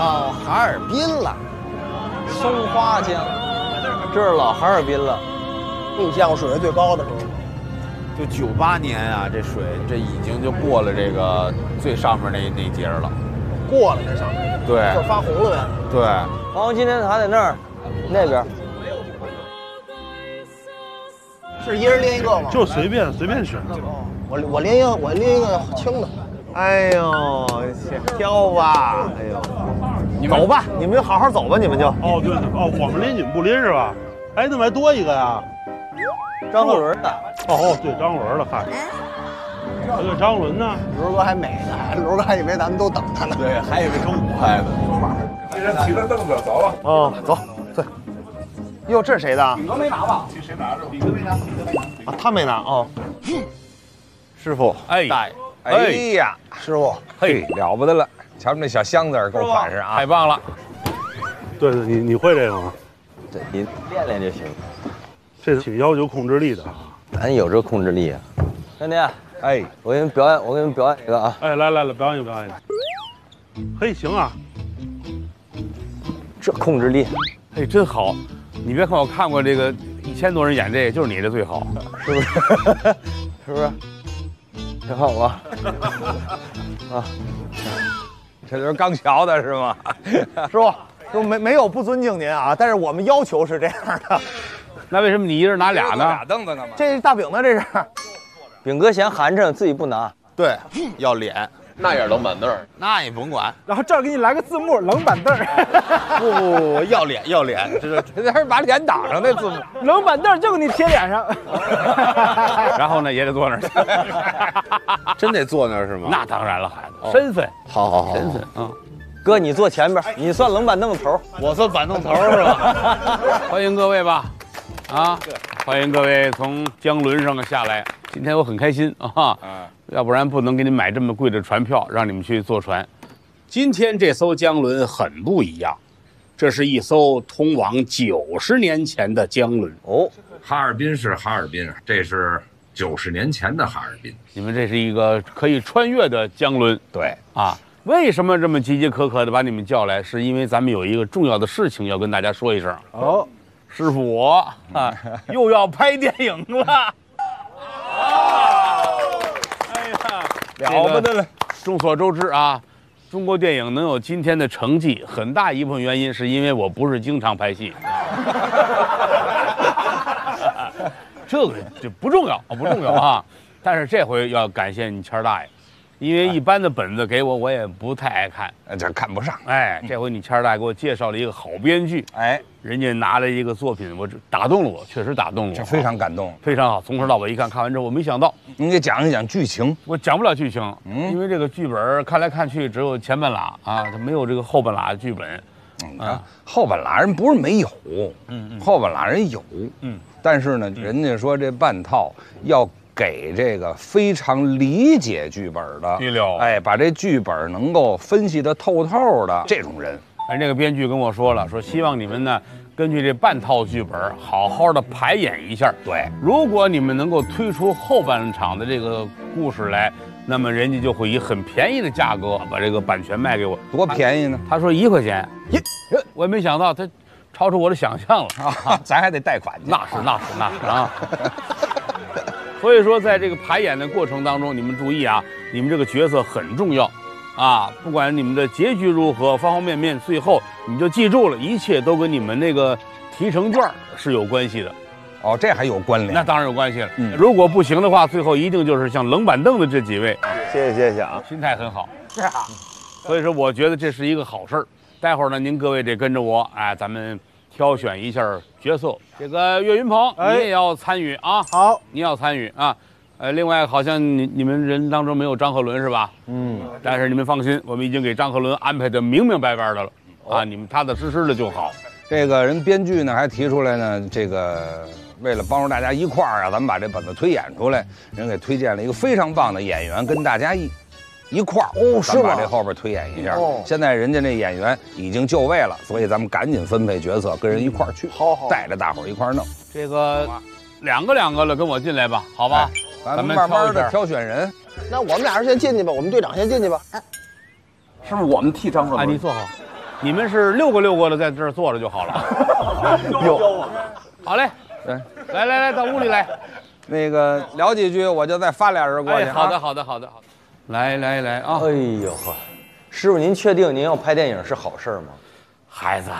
到哈尔滨了，松花江，这是老哈尔滨了。你见过水位最高的时候吗？就九八年啊，这水这已经就过了这个最上面那那节了。过了这上面，对就是发红了呗。对，然后今天还在那儿，那边。是一人拎一个吗？就随便随便选。我我拎一个，我拎一个轻的。哎呦，挑吧！哎呦，你走吧，你们就好好走吧，你们就。哦，对哦，我们拎你们不拎是吧？哎，那么还多一个呀？张鹤伦的。哦哦，对，张鹤伦的，嗨。这个张伦呢？刘哥还美呢，刘哥还以为咱们都等他呢。对，还以为中午拍的。这人提着凳子走了。哦，走，对。哟，这是谁的？你哥没拿吧？谁拿着？顶哥没拿，顶哥没拿。啊，他没拿哦。师傅，哎，大爷，哎呀，师傅，嘿，了不得了！瞧那小箱子儿够款式啊！太棒了！对对，你你会这个吗？对，你练练就行。这挺要求控制力的。咱有这控制力啊，兄弟。哎，我给你们表演，我给你们表演一个啊！哎，来来来，表演表演。嘿，行啊，这控制力，嘿，真好。你别看我看过这个一千多人演这个，就是你这最好，是不是？是不是？挺好吧？啊，这都是刚学的是吗？师傅，师傅没没有不尊敬您啊，但是我们要求是这样的。那为什么你一人拿俩呢？俩凳子干嘛？这是大饼呢，这是。饼哥嫌寒碜，自己不拿。对，要脸，那也是冷板凳儿，那也甭管。然后这儿给你来个字幕，冷板凳。不不不，要脸要脸，这这还是把脸挡上那字幕。冷板凳就给你贴脸上。然后呢，也得坐那儿去。真得坐那儿是吗？那当然了，孩子，身份，好好好，身份啊。哥，你坐前边，你算冷板凳头，我算板凳头是吧？欢迎各位吧，啊，欢迎各位从江轮上下来。今天我很开心啊，要不然不能给你买这么贵的船票，让你们去坐船。今天这艘江轮很不一样，这是一艘通往九十年前的江轮哦。哈尔滨是哈尔滨啊，这是九十年前的哈尔滨。你们这是一个可以穿越的江轮，对啊。为什么这么急急可可的把你们叫来？是因为咱们有一个重要的事情要跟大家说一声。哦，师傅我啊又要拍电影了。哎呀，了不得了！众所周知啊，中国电影能有今天的成绩，很大一部分原因是因为我不是经常拍戏。这个就不重要，不重要啊。但是这回要感谢你谦儿大爷，因为一般的本子给我，我也不太爱看，这看不上。哎，这回你谦儿大爷给我介绍了一个好编剧，哎，人家拿了一个作品，我这打动了我，确实打动了我，这非常感动，非常好。从头到尾一看，看完之后，我没想到，你给讲一讲剧情。我讲不了剧情，嗯。因为这个剧本看来看去只有前半拉啊，它没有这个后半拉的剧本。啊，后半拉人不是没有，嗯嗯，后半拉人有，嗯，但是呢，人家说这半套要给这个非常理解剧本的，哎，把这剧本能够分析的透透的这种人。哎，这个编剧跟我说了，说希望你们呢，根据这半套剧本，好好的排演一下。对，如果你们能够推出后半场的这个故事来，那么人家就会以很便宜的价格把这个版权卖给我。多便宜呢？他说一块钱，一，我也没想到他超出我的想象了啊！咱还得贷款去。那是那是那是啊！所以说，在这个排演的过程当中，你们注意啊，你们这个角色很重要啊！不管你们的结局如何，方方面面，最后你就记住了，一切都跟你们那个提成券是有关系的。哦，这还有关联？那当然有关系了。嗯，如果不行的话，最后一定就是像冷板凳的这几位。谢谢谢谢啊，心态很好。是啊，所以说我觉得这是一个好事儿。待会儿呢，您各位得跟着我，哎，咱们挑选一下角色。这个岳云鹏，你也要参与啊。好，你要参与啊。呃，另外好像你你们人当中没有张鹤伦是吧？嗯。但是你们放心，我们已经给张鹤伦安排的明明白白的了啊，你们踏踏实实的就好。这个人编剧呢还提出来呢，这个为了帮助大家一块儿啊，咱们把这本子推演出来，人给推荐了一个非常棒的演员，跟大家一一块儿哦，是吗？把这后边推演一下。哦，现在人家那演员已经就位了，所以咱们赶紧分配角色，跟人一块儿去，好好带着大伙儿一块儿弄。这个两个两个的跟我进来吧，好吧？咱们慢慢的挑选人。那我们俩人先进去吧，我们队长先进去吧。是不是我们替张鹤伦？哎，你坐好。你们是六个六个的在这儿坐着就好了。有好嘞，对，来来来，到屋里来。那个聊几句，我就再发俩人过去。哎，好的啊，好的好的好的。来来来啊，哎呦呵，师傅，您确定您要拍电影是好事儿吗？孩子，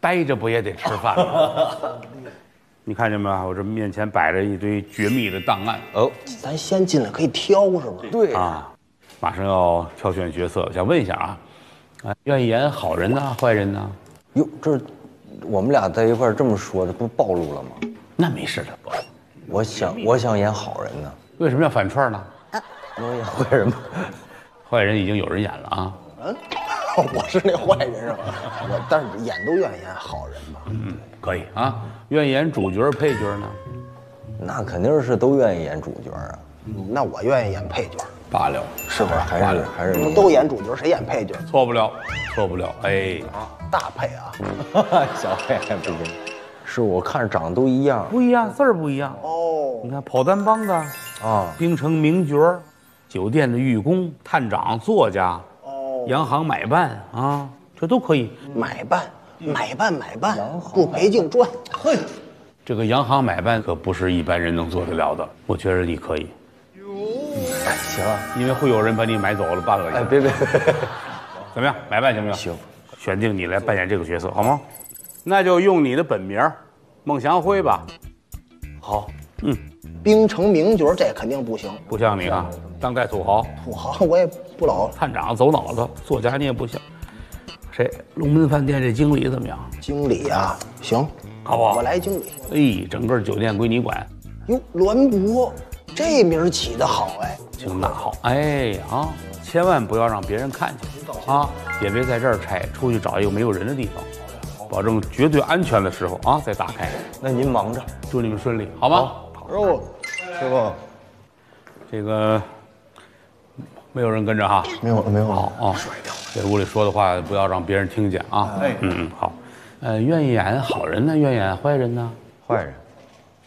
待着不也得吃饭吗？你看见没有？我这面前摆着一堆绝密的档案哦，咱先进来可以挑是吗？对，啊，马上要挑选角色，想问一下啊，哎，愿意演好人呢，坏人呢？哟，这我们俩在一块儿这么说，这不暴露了吗？那没事的，我想，我想演好人呢，为什么要反串呢？我演坏人吗。坏人已经有人演了啊。嗯 我是那坏人是吧？我但是演都愿意演好人吧？嗯，可以啊。愿意演主角配角呢？那肯定是都愿意演主角啊，那我愿意演配角，罢了，是不是？还是还是你都演主角，谁演配角？错不了，错不了。哎，大配啊！小配还不行。是我看着长得都一样不一样，字儿不一样。哦，你看跑单帮的，啊，冰城名角儿，酒店的狱工、探长、作家，哦，洋行买办啊，这都可以。买办，买办，买办，不赔净赚。嘿，这个洋行买办可不是一般人能做得了的，我觉得你可以，行啊，因为会有人把你买走了半个哎，月。别别，怎么样，买办行不行？行，选定你来扮演这个角色好吗？那就用你的本名孟祥辉吧。好，嗯冰城名角这肯定不行，不像你啊，当代土豪、土豪我也不老。探长走脑子，作家你也不行。谁？龙门饭店这经理怎么样？经理啊，行，好不好我来经理。哎，整个酒店归你管，哟，栾博，这名儿起得好哎。行，那好。哎啊，千万不要让别人看见啊，也别在这儿拆，出去找一个没有人的地方，保证绝对安全的时候啊再打开。那您忙着。祝你们顺利，好吗？哦，师傅，这个没有人跟着哈。没有没有。好啊，这屋里说的话不要让别人听见啊。嗯嗯，好。呃，愿意演好人呢，愿意演坏人呢？坏人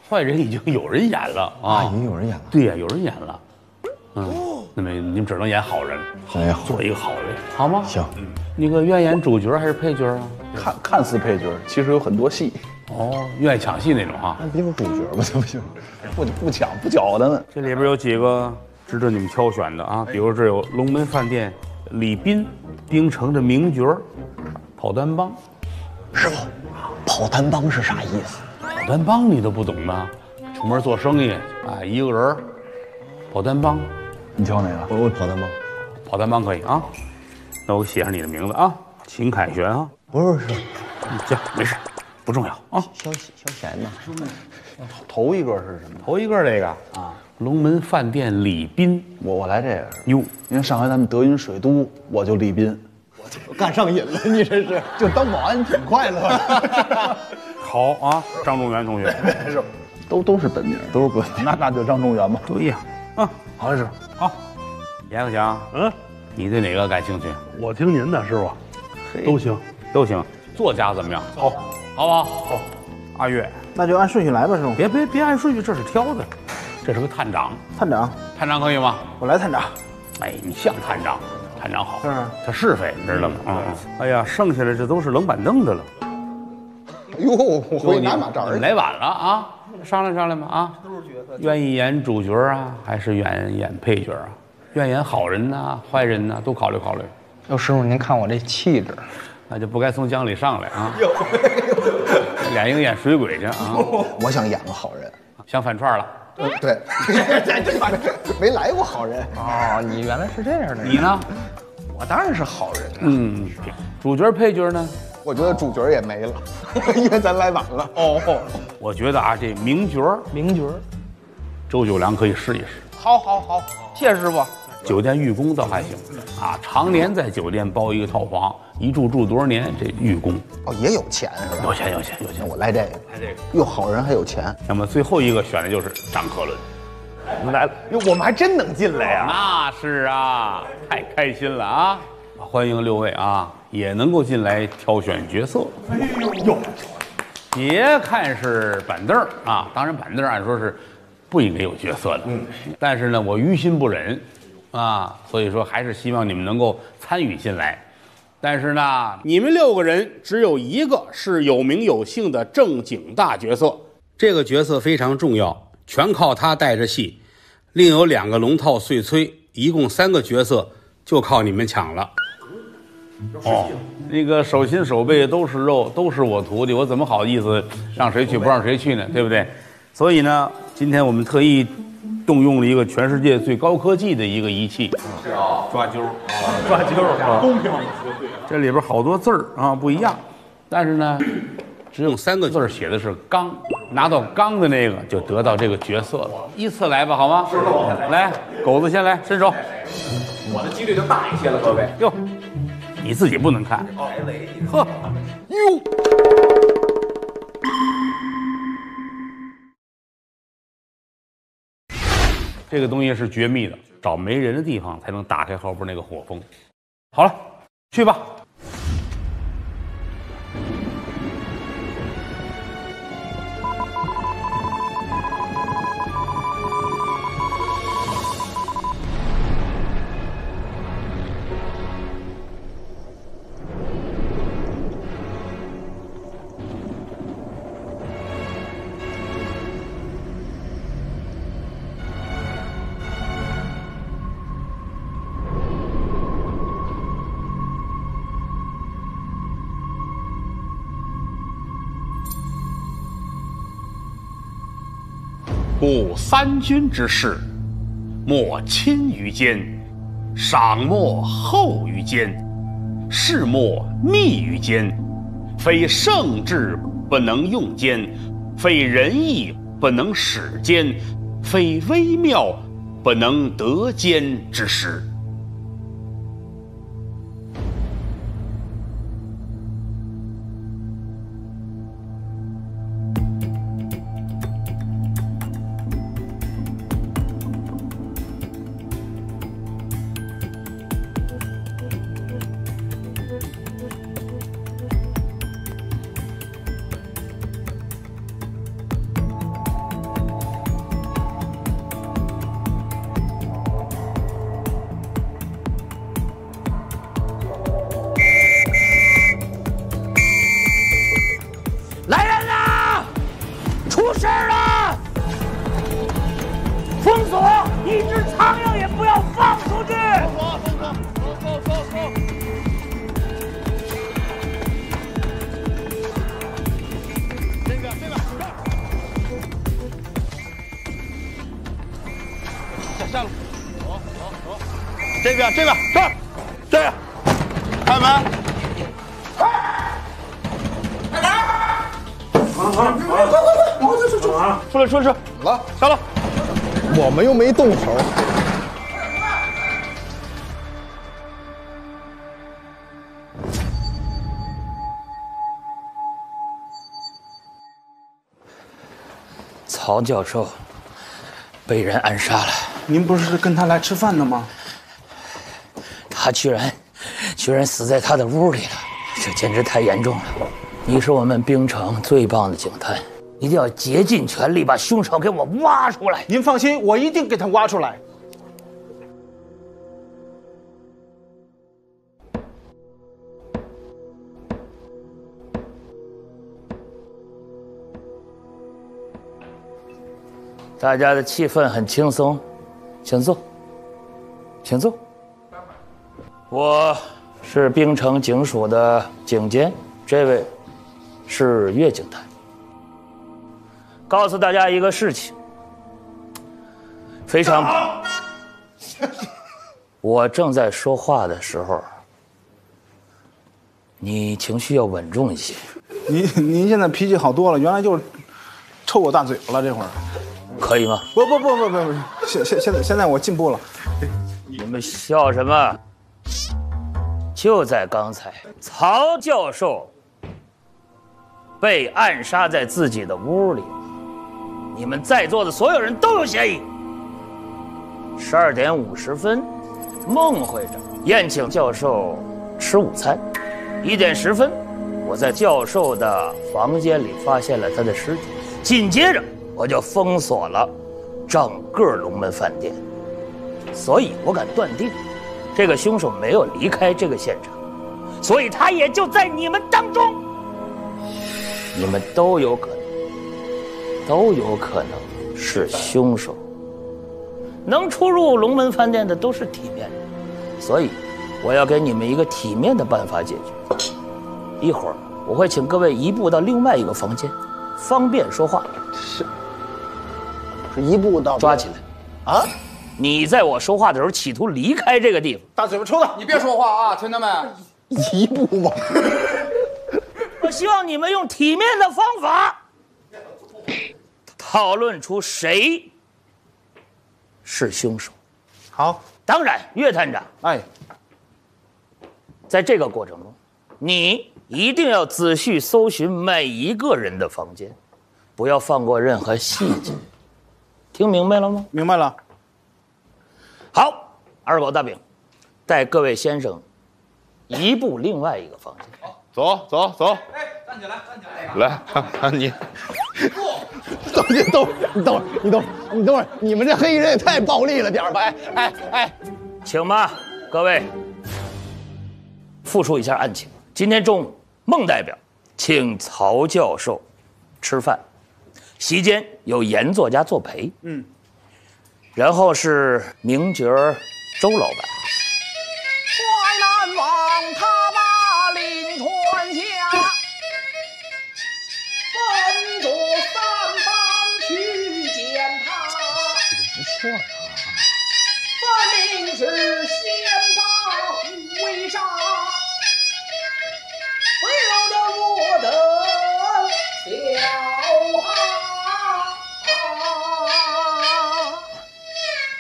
坏人已经有人演了啊，已经有人演了。对呀、有人演了。嗯，那么你们只能演好人，好呀，做一个好人，好吗？行，那个愿意演主角还是配角啊？看看似配角，其实有很多戏。哦，愿意抢戏那种啊。那不就是主角吗？这 不就不不抢不搅的呢。这里边有几个值得你们挑选的啊，比如这有龙门饭店李斌，冰城的名角儿跑单帮。师傅，跑单帮是啥意思？跑单帮你都不懂呢？出门做生意啊，一个人儿跑单帮，你挑哪个？我我跑单帮。跑单帮可以啊。那我写上你的名字啊，秦凯旋啊。不是是嗯行，没事，不重要啊。消消闲的。头一个是什么？头一个这个啊，龙门饭店李斌我我来这个，哟，因为上回咱们德云水都，我就李斌。我干上瘾了，你这是就当保安挺快乐的。好啊，张仲元同学，都都是本名，都是本名。那那就张仲元吧。对呀，啊，好是。好，严克强，嗯，你对哪个感兴趣？我听您的，师傅，都行。都行。作家怎么样？好，好不好？好。阿月，那就按顺序来吧，师傅。别别别按顺序，这是挑的，这是个探长，探长，探长可以吗？我来探长。哎，你像探长，探长好，是啊他是非，你知道吗？嗯。哎呀，剩下的这都是冷板凳的了。哟，我回去你拿马扎儿去。来晚了啊！商量商量吧啊！都是角色，愿意演主角啊，还是愿意演配角啊？愿意演好人呐、坏人呐、都考虑考虑。哟，师傅，您看我这气质，那就不该从江里上来啊！演一个演水鬼去啊！我想演个好人。想反串了，呃对，没来过好人。哦，你原来是这样的。你呢？我当然是好人了。嗯，主角配角呢？我觉得主角也没了，因为咱来晚了。哦，我觉得啊，这名角名角，周九良可以试一试。好好好，谢师傅。酒店浴宫倒还行啊，常年在酒店包一个套房，一住住多少年？这浴宫哦，也有钱是吧？有钱有钱有钱。我来这个，来这个。又好人还有钱。那么最后一个选的就是张鹤伦。我们来了，哟，我们还真能进来呀、那是啊，太开心了啊！欢迎六位啊，也能够进来挑选角色。哎呦，别看是板凳儿啊，当然板凳儿按说是不应该有角色的，嗯，但是呢，我于心不忍啊，所以说还是希望你们能够参与进来。但是呢，你们六个人只有一个是有名有姓的正经大角色，这个角色非常重要，全靠他带着戏。另有两个龙套碎催，一共三个角色，就靠你们抢了。哦，那个手心手背都是肉，都是我徒弟，我怎么好意思让谁去不让谁去呢？对不对？所以呢，今天我们特意动用了一个全世界最高科技的一个仪器，是啊，抓阄，抓阄啊，公平。这里边好多字儿啊不一样，但是呢，只有三个字儿写的是“刚”，拿到“刚”的那个就得到这个角色了。依次来吧，好吗？来，狗子先来，伸手。我的几率就大一些了，各位。哟，你自己不能看。哦呵，哟。这个东西是绝密的，找没人的地方才能打开后边那个火封。好了，去吧。故三军之事，莫亲于间，赏莫厚于间，事莫密于间。非圣智不能用间，非仁义不能使间，非微妙不能得间之时。出事了！封锁，一只苍蝇也不要放出去！封锁，封锁，封锁，封锁！这边，这边，下下路，走走走，这边，这边，这，这，开门。啊！出来出来出来，来，下来。我们又没动手。曹教授被人暗杀了，您不是跟他来吃饭的吗？他居然居然死在他的屋里了，这简直太严重了。你是我们冰城最棒的警探，一定要竭尽全力把凶手给我挖出来。您放心，我一定给他挖出来。大家的气氛很轻松，请坐，请坐。我是冰城警署的警监，这位是岳警探。告诉大家一个事情，非常。我正在说话的时候，你情绪要稳重一些。您您现在脾气好多了，原来就是抽我大嘴巴了，这会儿。可以吗？不不不不不不，现现现在现在我进步了。你们笑什么？就在刚才，曹教授被暗杀在自己的屋里，你们在座的所有人都有嫌疑。十二点五十分，孟会长宴请教授吃午餐。一点十分，我在教授的房间里发现了他的尸体。紧接着。我就封锁了整个龙门饭店，所以我敢断定，这个凶手没有离开这个现场。所以他也就在你们当中。你们都有可能，都有可能是凶手。能出入龙门饭店的都是体面人，所以我要给你们一个体面的办法解决。一会儿我会请各位移步到另外一个房间，方便说话。是，是一步到抓起来。啊！你在我说话的时候企图离开这个地方。大嘴巴抽子，你别说话啊，听见没？一步吧。我希望你们用体面的方法讨论出谁是凶手。好，当然，岳探长，哎，在这个过程中，你一定要仔细搜寻每一个人的房间，不要放过任何细节。听明白了吗？明白了。好，二狗大饼，带各位先生移步另外一个房间。走走走，哎，站起来，站起来，来，看 看你，等你等会儿，你等会儿，你等会儿，你等会儿，你们这黑衣人也太暴力了点儿吧？哎哎哎，请吧，各位，复述一下案情。今天中午，孟代表请曹教授吃饭，席间有严作家作陪，嗯，然后是名角儿周老板。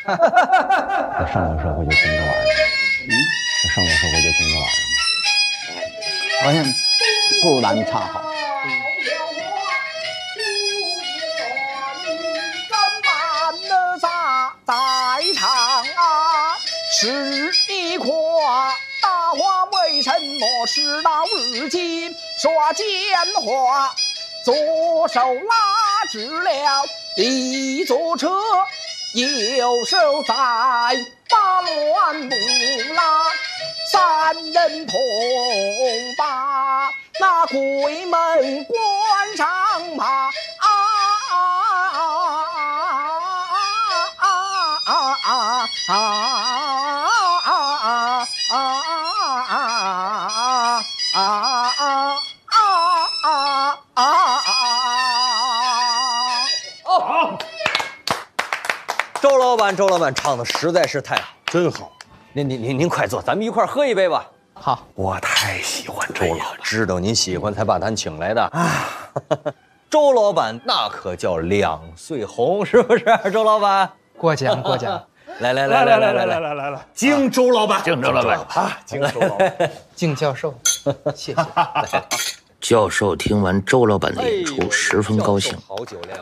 哈。那上流社会就听这玩意儿，嗯，那上流社会就听这玩意儿吗？好像不如咱们唱好。在场啊，是一夸大话，为什么事到如今耍奸猾？左手拉直了一座车，右手在把乱不拉，三人同把那鬼门关上马。啊啊啊啊啊周老板，唱的实在是太好，真好。您您您您快坐，咱们一块儿喝一杯吧。好，我太喜欢周老，知道您喜欢才把咱请来的啊。周老板那可叫两岁红，是不是？周老板。过奖过奖，来来来来来来来来来来，敬周老板，敬周老板啊，敬周老板，敬教授，谢谢。教授听完周老板的演出，十分高兴，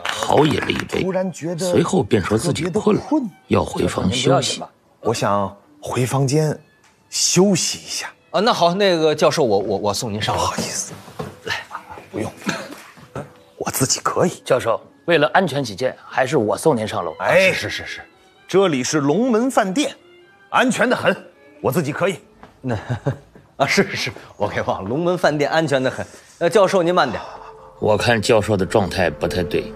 好饮了一杯，突然觉得随后便说自己困了，要回房休息。我想回房间休息一下。啊，那好，那个教授，我我我送您上楼。不好意思，来，不用，我自己可以。教授。为了安全起见，还是我送您上楼。哎，是是是，这里是龙门饭店，安全的很，我自己可以。那 啊，是是是，我给忘了，龙门饭店安全的很。呃，教授您慢点，我看教授的状态不太对，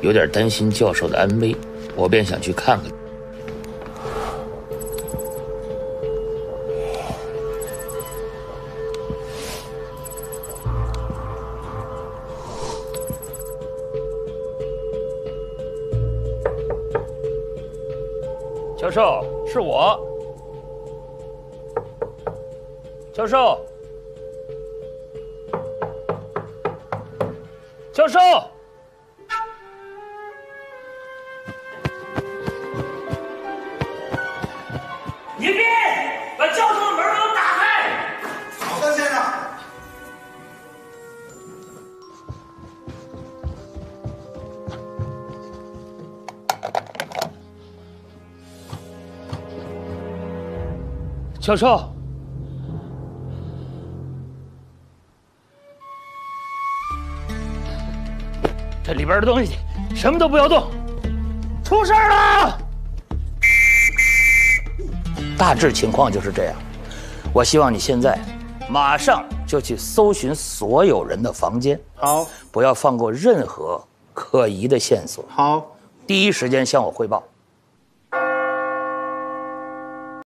有点担心教授的安危，我便想去看看。教授，是我。教授，教授，这里边的东西什么都不要动，出事了。大致情况就是这样。我希望你现在马上就去搜寻所有人的房间，好，不要放过任何可疑的线索。好，第一时间向我汇报。